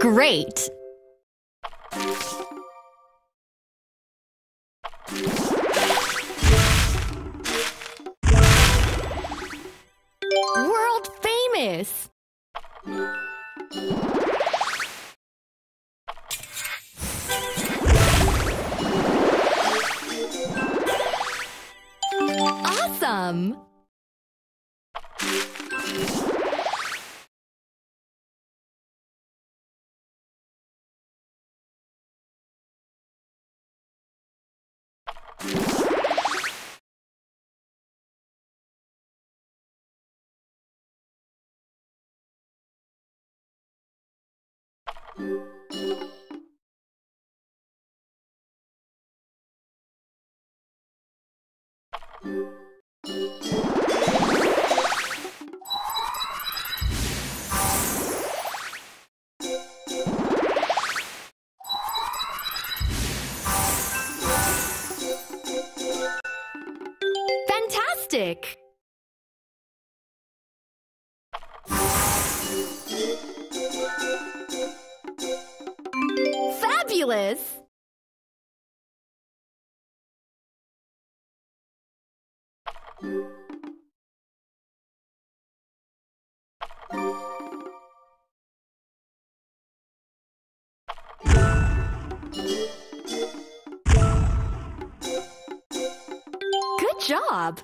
Great! Awesome! Fantastic! Fabulous! Good job!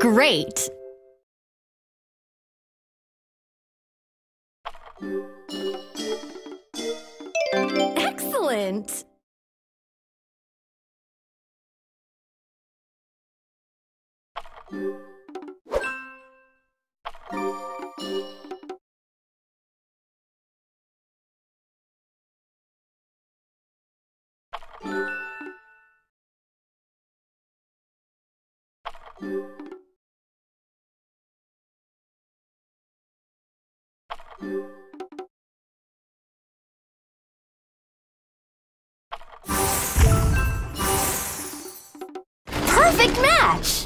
Great! Excellent! Perfect match!